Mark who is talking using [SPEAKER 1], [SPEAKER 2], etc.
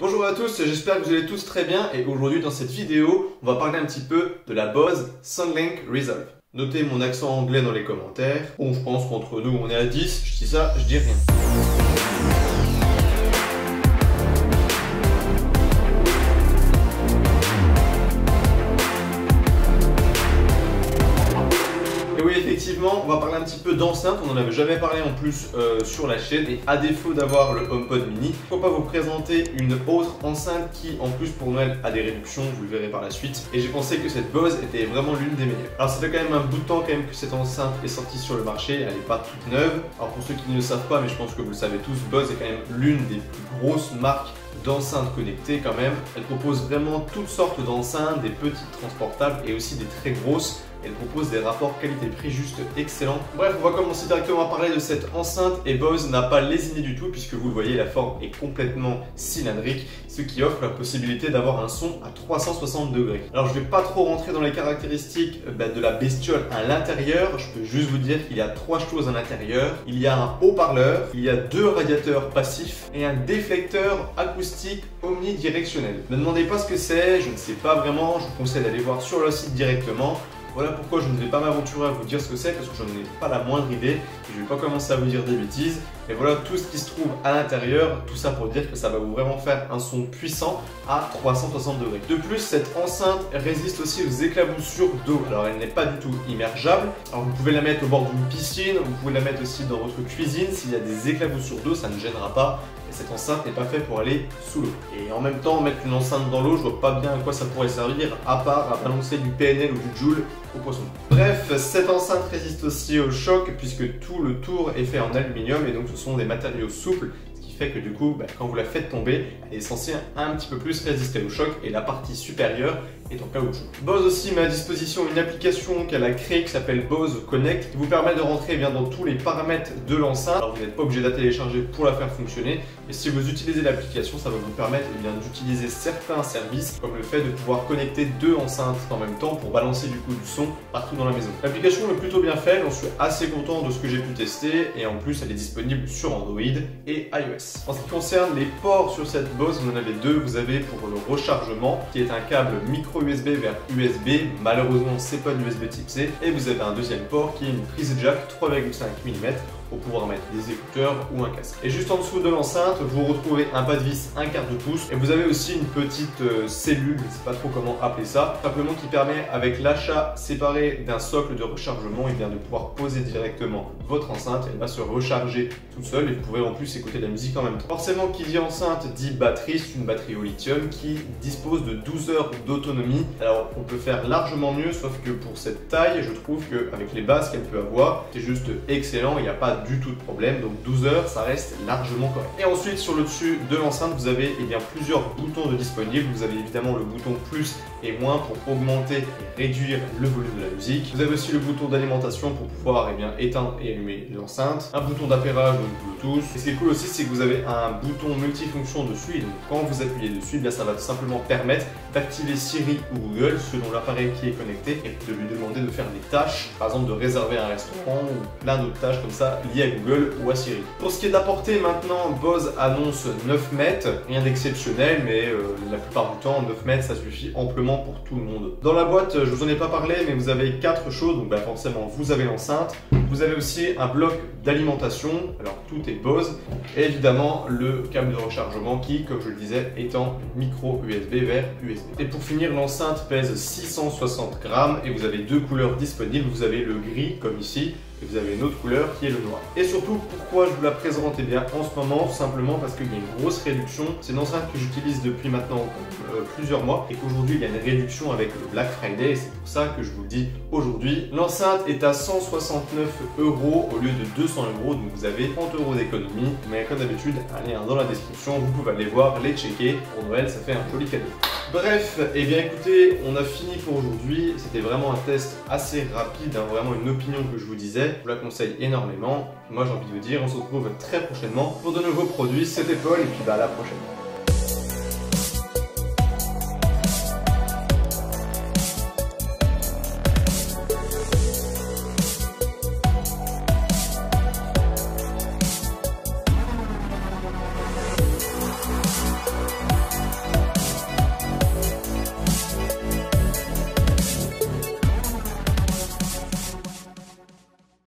[SPEAKER 1] Bonjour à tous, j'espère que vous allez tous très bien et aujourd'hui dans cette vidéo, on va parler un petit peu de la Bose SoundLink Resolve. Notez mon accent anglais dans les commentaires. Bon, je pense qu'entre nous on est à 10, je dis ça, je dis rien. Effectivement, on va parler un petit peu d'enceinte. On n'en avait jamais parlé en plus euh, sur la chaîne. Et à défaut d'avoir le HomePod mini, pourquoi pas vous présenter une autre enceinte qui, en plus pour Noël, a des réductions. Vous le verrez par la suite. Et j'ai pensé que cette Bose était vraiment l'une des meilleures. Alors ça fait quand même un bout de temps quand même que cette enceinte est sortie sur le marché. Elle n'est pas toute neuve. Alors pour ceux qui ne le savent pas, mais je pense que vous le savez tous, Bose est quand même l'une des plus grosses marques d'enceintes connectées quand même. Elle propose vraiment toutes sortes d'enceintes, des petites transportables et aussi des très grosses. Elle propose des rapports qualité-prix juste excellents. Bref, on va commencer directement à parler de cette enceinte et Bose n'a pas lésiné du tout puisque vous le voyez, la forme est complètement cylindrique, ce qui offre la possibilité d'avoir un son à 360 degrés. Alors je vais pas trop rentrer dans les caractéristiques euh, bah, de la bestiole à l'intérieur, je peux juste vous dire qu'il y a trois choses à l'intérieur. Il y a un haut-parleur, il y a deux radiateurs passifs et un déflecteur acoustique omnidirectionnel. Ne demandez pas ce que c'est, je ne sais pas vraiment, je vous conseille d'aller voir sur le site directement. Voilà pourquoi je ne vais pas m'aventurer à vous dire ce que c'est parce que je n'en ai pas la moindre idée et je ne vais pas commencer à vous dire des bêtises. Et voilà tout ce qui se trouve à l'intérieur, tout ça pour dire que ça va vous vraiment faire un son puissant à 360 degrés. De plus, cette enceinte résiste aussi aux éclaboussures d'eau. Alors elle n'est pas du tout immergeable. Alors vous pouvez la mettre au bord d'une piscine, vous pouvez la mettre aussi dans votre cuisine. S'il y a des éclaboussures d'eau, ça ne gênera pas cette enceinte n'est pas faite pour aller sous l'eau. Et en même temps, mettre une enceinte dans l'eau, je vois pas bien à quoi ça pourrait servir, à part à balancer du PNL ou du Joule au poisson. Bref, cette enceinte résiste aussi au choc, puisque tout le tour est fait en aluminium, et donc ce sont des matériaux souples, ce qui fait que du coup, bah, quand vous la faites tomber, elle est censée un petit peu plus résister au choc, et la partie supérieure est en caoutchouc. Bose aussi met à disposition une application qu'elle a créée qui s'appelle Bose Connect qui vous permet de rentrer eh bien, dans tous les paramètres de l'enceinte. Alors vous n'êtes pas obligé de la télécharger pour la faire fonctionner, mais si vous utilisez l'application, ça va vous permettre eh d'utiliser certains services comme le fait de pouvoir connecter deux enceintes en même temps pour balancer du coup du son partout dans la maison. L'application est plutôt bien faite, j'en suis assez content de ce que j'ai pu tester et en plus elle est disponible sur Android et iOS. En ce qui concerne les ports sur cette Bose, vous en avez deux. Vous avez pour le rechargement qui est un câble micro USB vers USB. Malheureusement, c'est pas une USB type C. Et vous avez un deuxième port qui est une prise jack 3,5 mm pour pouvoir mettre des écouteurs ou un casque. Et juste en dessous de l'enceinte, vous retrouvez un pas de vis, un quart de pouce et vous avez aussi une petite euh, cellule, je ne sais pas trop comment appeler ça, simplement qui permet avec l'achat séparé d'un socle de rechargement et bien de pouvoir poser directement votre enceinte, elle va se recharger toute seule et vous pouvez en plus écouter de la musique en même temps. Forcément, qui dit enceinte dit batterie, c'est une batterie au lithium qui dispose de 12 heures d'autonomie. Alors on peut faire largement mieux, sauf que pour cette taille, je trouve qu'avec les bases qu'elle peut avoir, c'est juste excellent, il n'y a pas du tout de problème. Donc 12 heures, ça reste largement correct. Et ensuite, sur le dessus de l'enceinte, vous avez eh bien, plusieurs boutons de disponibles. Vous avez évidemment le bouton plus et moins pour augmenter et réduire le volume de la musique. Vous avez aussi le bouton d'alimentation pour pouvoir eh bien, éteindre et allumer l'enceinte. Un bouton d'appairage, donc Bluetooth. Et ce qui est cool aussi, c'est que vous avez un bouton multifonction dessus. Et donc quand vous appuyez dessus, eh bien, ça va tout simplement permettre d'activer Siri ou Google selon l'appareil qui est connecté et de lui demander de faire des tâches, par exemple de réserver un restaurant ou plein d'autres tâches comme ça liées à Google ou à Siri. Pour ce qui est de maintenant Bose annonce 9 mètres, rien d'exceptionnel, mais euh, la plupart du temps 9 mètres ça suffit amplement pour tout le monde. Dans la boîte, je vous en ai pas parlé, mais vous avez quatre choses, donc bah, forcément vous avez l'enceinte, vous avez aussi un bloc d'alimentation, alors tout est Bose, et évidemment le câble de rechargement qui, comme je le disais, est en micro USB vers USB. Et pour finir, l'enceinte pèse 660 grammes et vous avez deux couleurs disponibles. Vous avez le gris comme ici et vous avez une autre couleur qui est le noir. Et surtout, pourquoi je vous la présente? Eh bien, en ce moment simplement parce qu'il y a une grosse réduction. C'est une enceinte que j'utilise depuis maintenant euh, plusieurs mois et qu'aujourd'hui il y a une réduction avec le Black Friday c'est pour ça que je vous le dis aujourd'hui. L'enceinte est à 169 euros au lieu de 200 euros, donc vous avez 30 euros d'économie. Mais comme d'habitude, un lien dans la description, vous pouvez aller voir, les checker. Pour Noël, ça fait un joli cadeau. Bref, et eh bien écoutez, on a fini pour aujourd'hui. C'était vraiment un test assez rapide, hein, vraiment une opinion que je vous disais. Je vous la conseille énormément. Moi j'ai envie de vous dire, on se retrouve très prochainement pour de nouveaux produits. C'était Paul et puis bah à la prochaine.